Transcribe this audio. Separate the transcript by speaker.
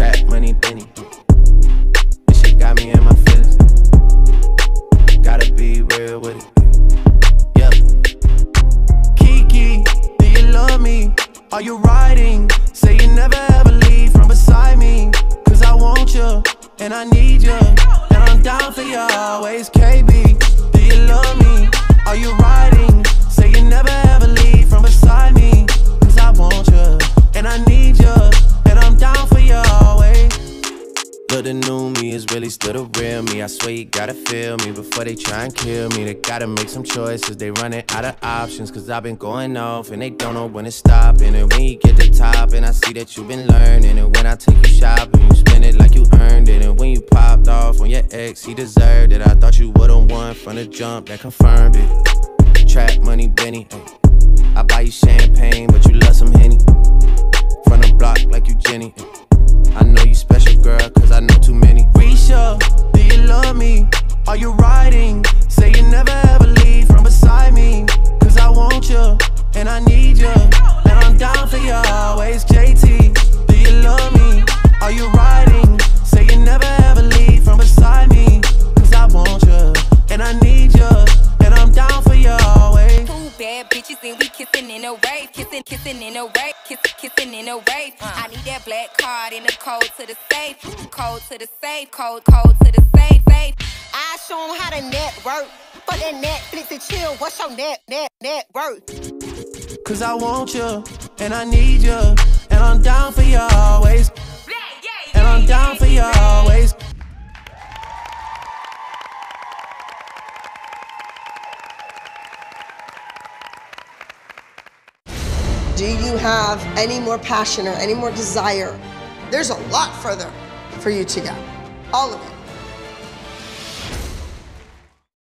Speaker 1: Trap money, Benny. This shit got me in my feelings. Gotta be real with it. Yeah. Kiki, do you love me? Are you riding? Say you never ever leave from beside me. Cause I want you, and I need you. And I'm down for you always, KB. Do you love me? Look, the new me is really still the real me. I swear you gotta feel me before they try and kill me. They gotta make some choices, they running out of options. Cause I've been going off and they don't know when to stop. And when you get the top, and I see that you've been learning. And when I take you shopping, you spend it like you earned it. And when you popped off on your ex, he deserved it. I thought you would've won from the jump that confirmed it. Trap money, Benny. For you always, JT. Do you love me? Are you riding? Say you never ever leave from beside me. Cause I want you, and I need you. And I'm down for you always.
Speaker 2: Two bad bitches and we kissing in a wave, kissing, kissing in a wave, kissing, kissing in a wave. I need that black card in the code to the safe, code to the safe, code, code to the safe, safe.
Speaker 3: I show 'em how to network. For that Netflix and chill, what's your net, net, net worth?
Speaker 1: Cause I want you, and I need you, and I'm down for you always, and I'm down for you always.
Speaker 4: Do you have any more passion or any more desire? There's a lot further for you to go. All of it.